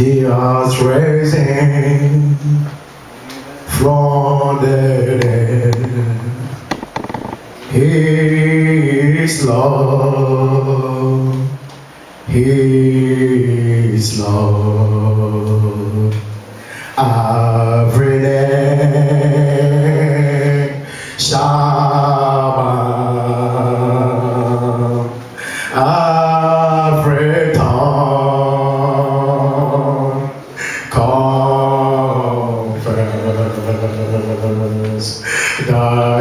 He has raising from the dead. He is Lord. He is Lord. Every name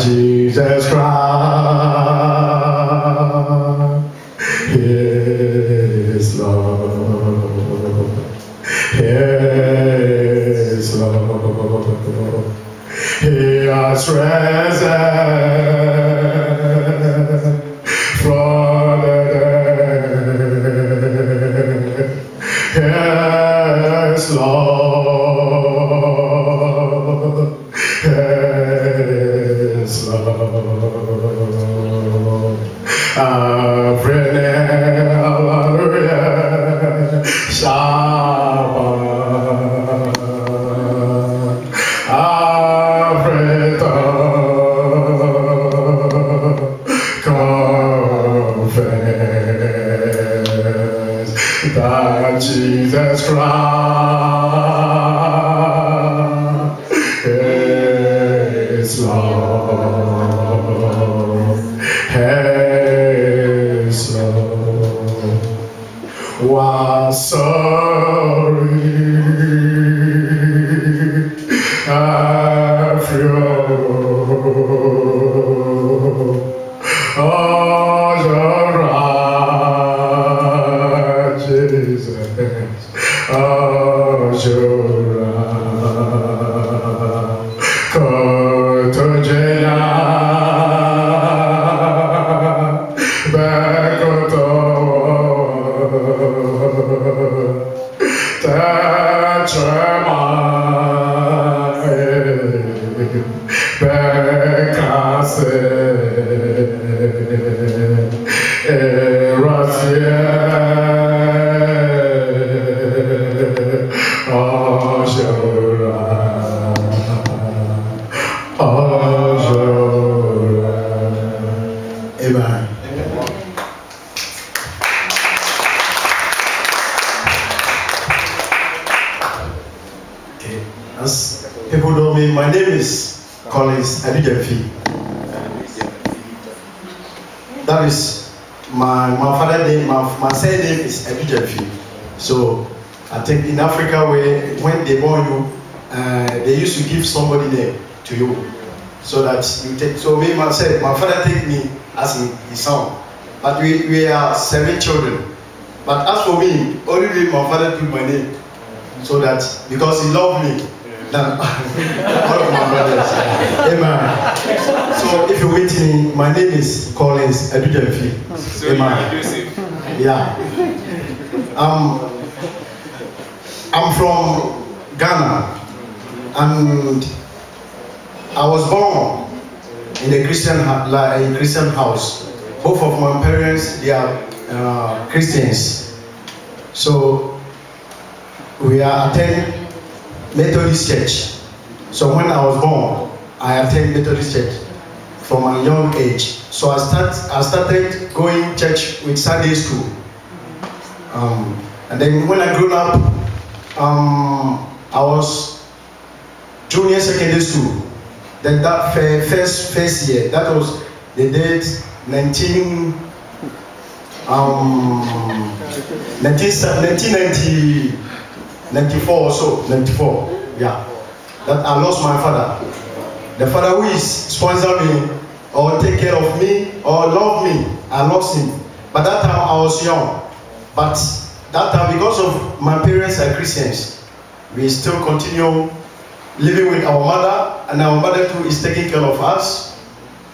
Jesus Christ after Amen. Africa, where when they born you, uh, they used to give somebody name to you, so that you take. So me myself, my father take me as his, his son, but we we are seven children. But as for me, only me, my father took my name, so that because he loved me than all of my brothers. Amen. So if you meet me, my name is Collins Edujefi. So Amen. Yeah. Um, I'm from Ghana, and I was born in a Christian like a Christian house. Both of my parents they are uh, Christians, so we are attend Methodist Church. So when I was born, I attend Methodist Church from a young age. So I start I started going church with Sunday school. Um, and then when I grew up, um, I was junior secondary school. Then that fir- first first year, that was the date 19 um 19, 1990 94 or so 94 yeah. That I lost my father. The father who is sponsor me or take care of me or love me I lost him. But that time I was young. But that time because of my parents are Christians we still continue living with our mother and our mother too is taking care of us.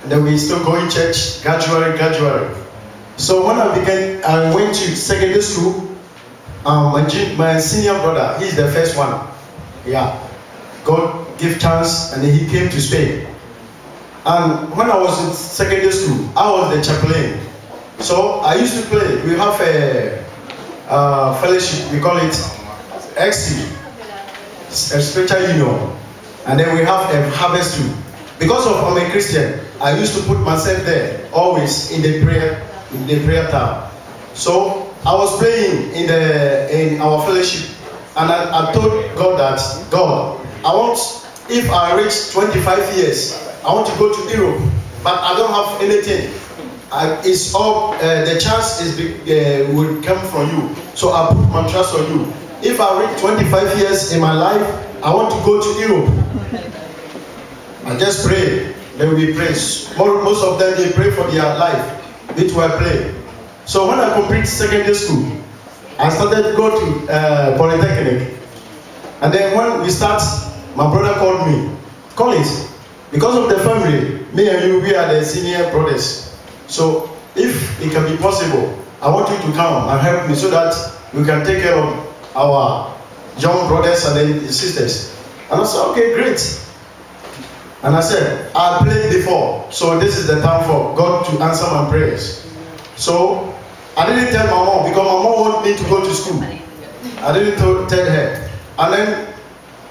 And then we still go in church gradually gradually. So when I began I went to secondary school um, my, my senior brother he's the first one. Yeah. God gave chance and then he came to Spain. And when I was in secondary school I was the chaplain. So I used to play. We have a uh, fellowship we call it XC, spiritual union, and then we have a harvest too. Because of I'm a Christian, I used to put myself there always in the prayer in the prayer time. So I was praying in the in our fellowship, and I, I told God that God, I want if I reach 25 years, I want to go to Europe, but I don't have anything. I, it's all uh, the chance is uh, will come from you. So I put my trust on you. If I reach 25 years in my life, I want to go to Europe. I just pray. They will be. Most of them they pray for their life. It will pray. So when I complete secondary school, I started to go to uh, polytechnic. And then when we start, my brother called me, Collins, because of the family, me and you, we are the senior brothers. So if it can be possible, I want you to come and help me so that we can take care of our young brothers and sisters. And I said, okay, great. And I said, I played before, so this is the time for God to answer my prayers. So I didn't tell my mom because my mom wanted me to go to school. I didn't tell her. And then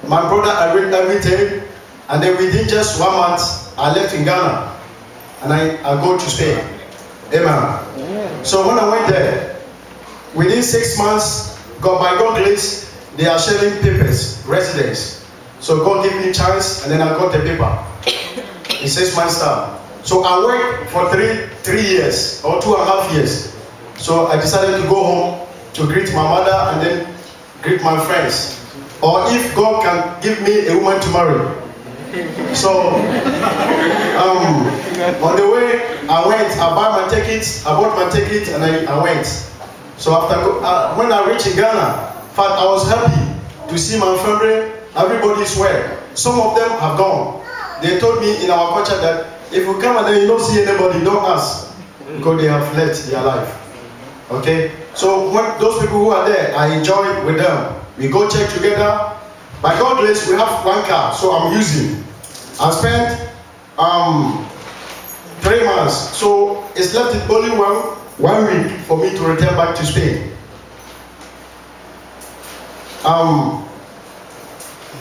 my brother arranged everything, and then within just one month, I left in Ghana, and I, I go to Spain. Amen. So when I went there, within six months, God by God grace, they are sharing papers, residence. So God gave me chance, and then I got the paper in six months time. So I worked for three three years or two and a half years. So I decided to go home to greet my mother and then greet my friends. Or if God can give me a woman to marry. So um, on the way I went, I bought my tickets, I bought my ticket and I, I went. So after uh, when I reached Ghana, in fact I was happy to see my family, everybody is well. Some of them have gone. They told me in our culture that if you come and then you don't see anybody, don't ask because they have left their life. Okay? So when those people who are there, I enjoy with them. We go check together. By God grace, we have one car, so I'm using. I spent um, three months, so it's left it only one one week for me to return back to Spain. Um,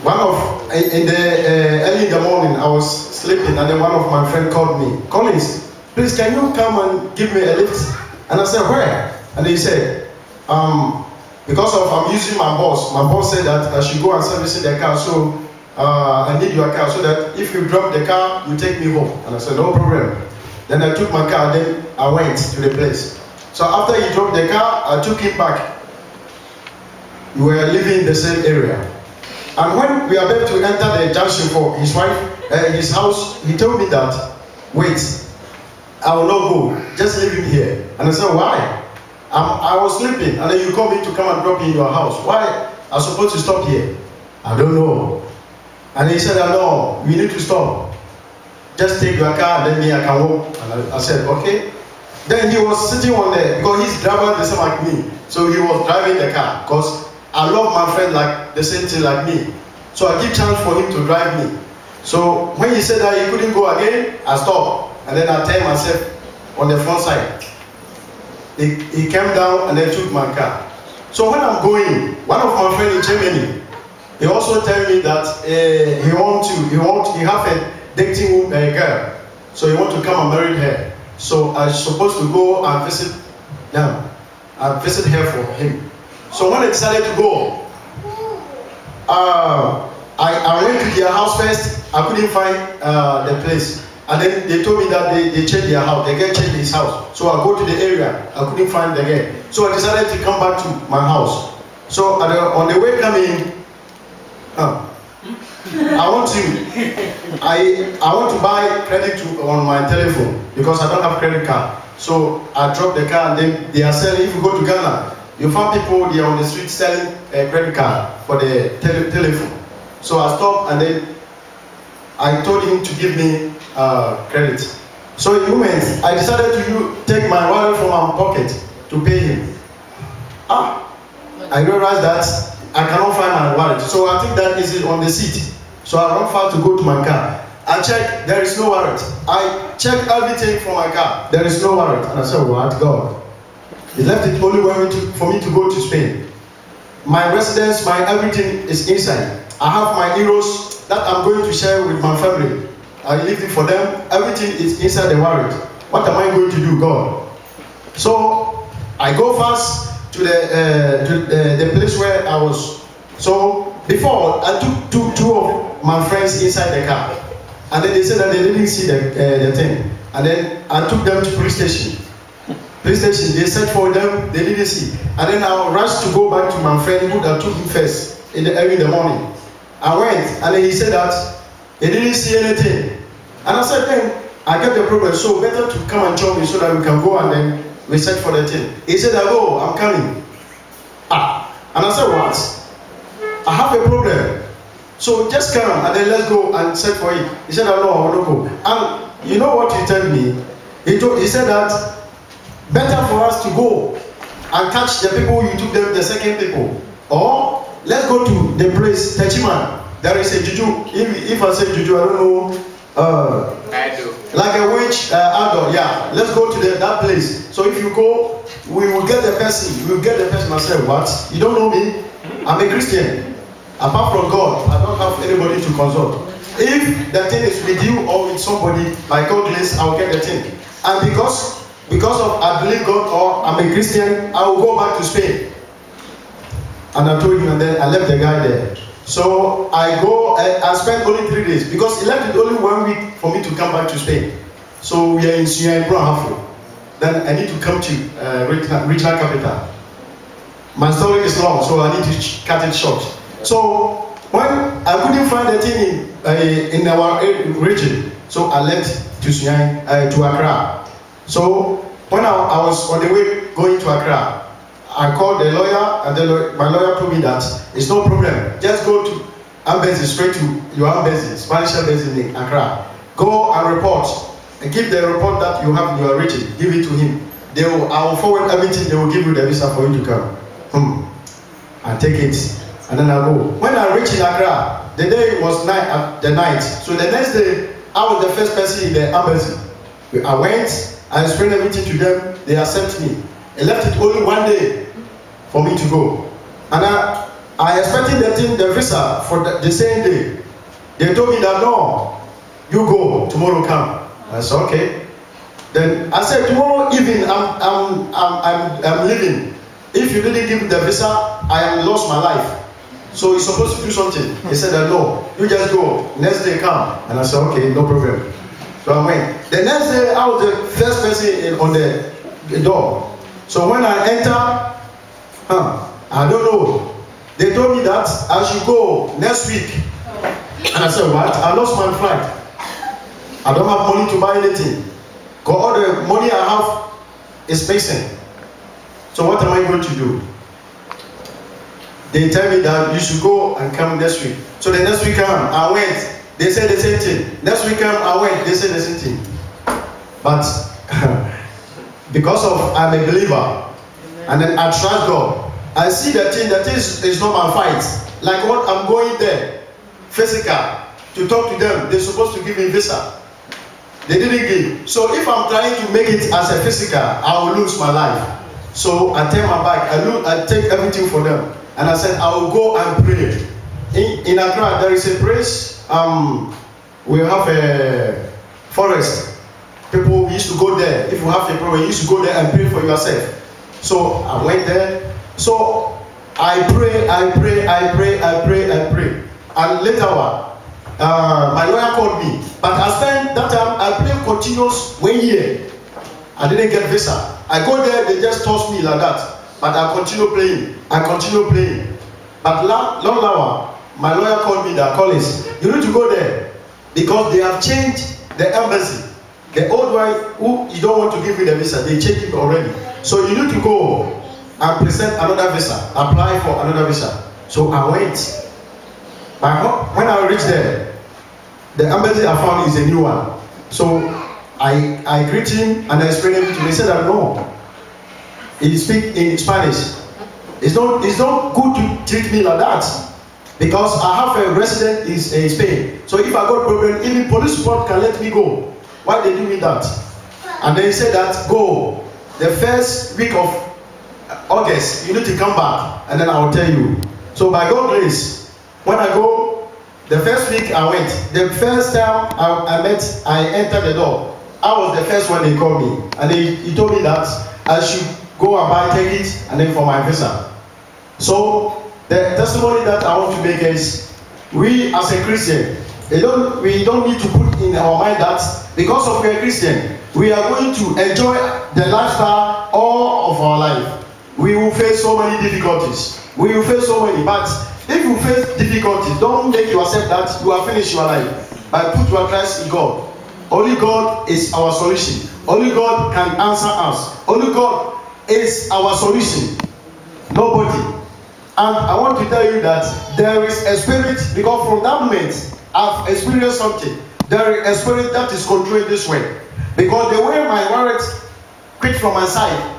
one of in the uh, early in the morning, I was sleeping, and then one of my friend called me, Collins, please can you come and give me a lift? And I said, where? And he said, um, because of I'm using my boss. My boss said that I should go and service the car, so uh, I need your car so that if you drop the car, you take me home. And I said, no problem. Then I took my car, then I went to the place. So after he dropped the car, I took him back. We were living in the same area. And when we are about to enter the junction for his wife, uh, his house, he told me that, wait, I will not go, just leave him here. And I said, why? I'm, I was sleeping, and then you call me to come and drop in your house. Why? I'm supposed to stop here. I don't know. And he said, no, we need to stop. Just take your car, let me, I can walk. And I, I said, okay. Then he was sitting on there because he's driving the same like me. So he was driving the car because I love my friend like the same thing like me. So I give chance for him to drive me. So when he said that he couldn't go again, I stopped. And then I turned myself on the front side. He, he came down and then took my car. So when I'm going, one of my friends in Germany, he also tell me that uh, he want to, he want, he have a dating uh, girl. So he want to come and marry her. So I supposed to go and visit them, and visit her for him. So when I decided to go, uh, I, I went to their house first. I couldn't find uh, the place. And then they told me that they, they changed their house. They get changed his house. So I go to the area. I couldn't find the guy. So I decided to come back to my house. So the, on the way coming, uh, I want to I I want to buy credit to, on my telephone because I don't have credit card. So I drop the car and then they are selling. If you go to Ghana, you find people they are on the street selling a credit card for the tele, telephone. So I stopped and then I told him to give me uh, credit. So in I decided to take my wallet from my pocket to pay him. Ah, I realized that I cannot find my wallet. So I think that is it on the seat. So I run far to go to my car. I check, there is no wallet. I check everything from my car. There is no wallet. And I said, what God? He left it only for me to go to Spain. my residence, my everything is inside. I have my heroes that I'm going to share with my family. I leave it for them. Everything is inside the wallet. What am I going to do, God? So I go fast to the uh, to uh, the place where I was. So before I took two two of my friends inside the car, and then they said that they didn't see the uh, the thing, and then I took them to police station. Police station, they searched for them, they didn't see, and then I rushed to go back to my friend who that took me first in the early in the morning. I went, and then he said that they didn't see anything, and I said then I get the problem, so better to come and join me so that we can go and then we search for the thing. He said, "Oh, I'm coming." Ah, and I said, "What?" I have a problem. So just come and then let's go and search for it. He said, No, I will not go. And you know what he told me? He, told, he said that better for us to go and catch the people you took them, the second people. Or let's go to the place, Techiman. There is a juju. If, if I say juju, I don't know. Uh, I do. Like a witch uh, adult, yeah. Let's go to the, that place. So if you go, we will get the person. We will get the person. I said, What? You don't know me? I'm a Christian. Apart from God, I don't have anybody to consult. If the thing is with you or with somebody, by God's grace, I'll get the thing. And because because of I believe God or I'm a Christian, I will go back to Spain. And I told him, and then I left the guy there. So I go, I, I spent only three days because he left it only one week for me to come back to Spain. So we are in in Brong Then I need to come to uh, regional, capital. My story is long, so I need to cut it short. So when I couldn't find the thing in, uh, in our region, so I left to Sunyani, uh, to Accra. So when I, I, was on the way going to Accra, I called the lawyer, and my lawyer told me that it's no problem. Just go to embassy, straight to your embassy, Spanish embassy in Accra. Go and report, and give the report that you have in your region. Give it to him. They will, I will forward everything. They will give you the visa for you to come. Hmm. And take it and then I go. When I reach in Accra, the day was night uh, the night. So the next day, I was the first person in the embassy. I went, I explained everything to them, they accept me. I left it only one day for me to go. And I, I expected the thing, the visa for the, the same day. They told me that no, you go, tomorrow come. I said, okay. Then I said, tomorrow evening, I'm, I'm, I'm, I'm, I'm leaving. If you didn't give the visa, I am lost my life. So he's supposed to do something. He said no, you just go. Next day come. And I said, okay, no problem. So I went. The next day I was the first person on the door. So when I enter, huh, I don't know. They told me that I should go next week. And I said, what? I lost my flight. I don't have money to buy anything. Got all the money I have is missing. So what am I going to do? They tell me that you should go and come next week. So the next week come, I went. They said the same thing. Next week come, I went. They said the same thing. But because of I'm a believer, and then I trust God, I see the thing that is is not my fight. Like what I'm going there, physical, to talk to them. They're supposed to give me visa. They didn't give. So if I'm trying to make it as a physical, I will lose my life. So I turn my back. I look. I take everything for them. And I said, I will go and pray. In, in Accra, there is a place, um, we have a forest. People used to go there. If you have a problem, you used to go there and pray for yourself. So I went there. So I pray, I pray, I pray, I pray, I pray. And later on, uh, my lawyer called me. But I spent that time, I prayed continuous one year. I didn't get visa. I go there, they just toss me like that. But I continue playing. I continue playing. But long, long hour, my lawyer called me that Collins, you need to go there because they have changed the embassy. The old one who you don't want to give me the visa, they changed it already. So you need to go and present another visa, apply for another visa. So I went. But when I reached there, the embassy I found is a new one. So I I greet him and I explained everything. He said that no, he speak in Spanish. It's not, it's not good to treat me like that. Because I have a resident in, in Spain. So if I got problem, even police report can let me go. Why they do me that? And then he said that go. The first week of August, you need to come back, and then I will tell you. So by God's grace, when I go, the first week I went. The first time I, I met, I entered the door. I was the first one they called me, and he, he told me that I should go and buy tickets and then for my visa. So the testimony that I want to make is, we as a Christian, don't, we don't need to put in our mind that because of we are Christian, we are going to enjoy the lifestyle all of our life. We will face so many difficulties. We will face so many, but if you face difficulties, don't make yourself that you are finished your life. But put your trust in God. Only God is our solution. Only God can answer us. Only God is our solution. Nobody. And I want to tell you that there is a spirit, because from that moment, I've experienced something. There is a spirit that is controlling this way. Because the way my wallet quit from my side,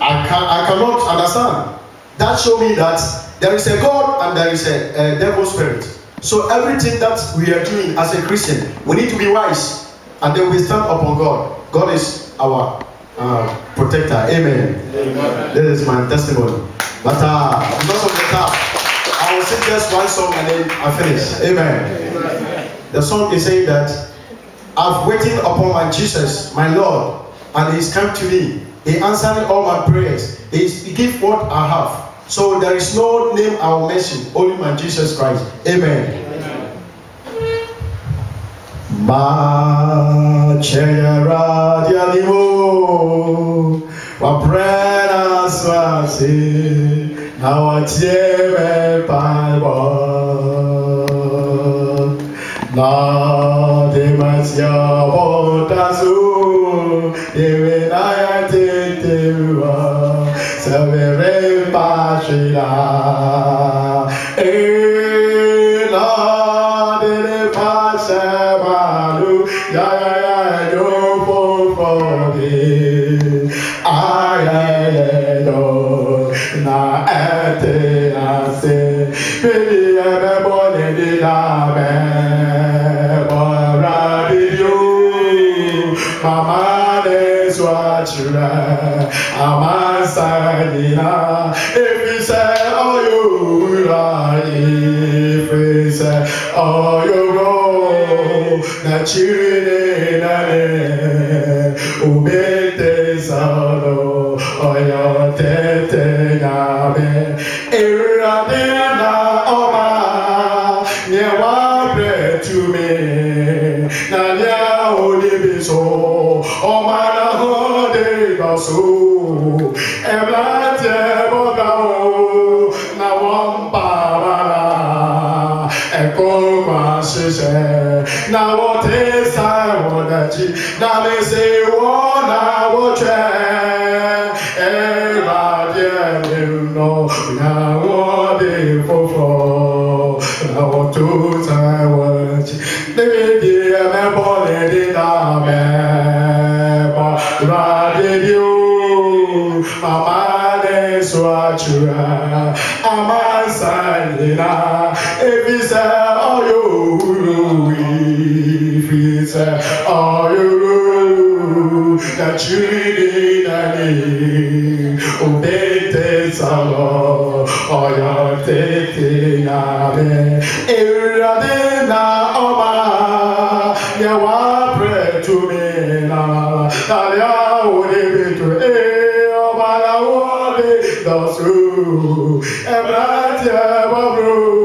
I, can, I cannot understand. That show me that there is a God and there is a, a devil spirit. So everything that we are doing as a Christian, we need to be wise and then we stand upon God. God is our uh, protector. Amen. Amen. This is my testimony. But uh, because of the time, I will sing just one song and then I finish. Amen. Amen. The song is saying that I've waited upon my Jesus, my Lord, and He's come to me. He answered all my prayers. He gave what I have. So there is no name I will mention, only my Jesus Christ. Amen. Machera dialimo waprena swasi na watieme palbo na demasia botasu ewe na ya tetewa savere pashila swachira amasanina efise oyura efise oyoro na chirine na wọ́n tó sá ẹ̀wọ̀n jì níbi di ẹ̀mẹ́bọ̀ lè dín náà mẹ́bọ̀ radio mama ne swachura amasalina efisa oyuru efisa oyuru nachiri nani obete salo oyotete tàbí àwọn oníbi tó ẹ ọba làwọn ọdẹ lọsọ ẹgbẹ tiẹ bọbúrò.